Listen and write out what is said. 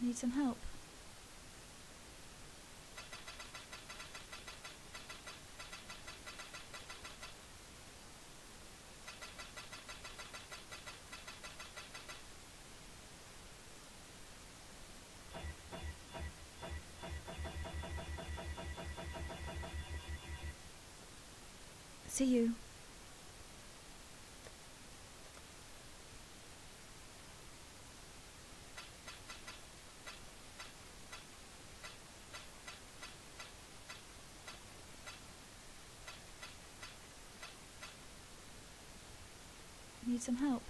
Need some help? See you. Need some help?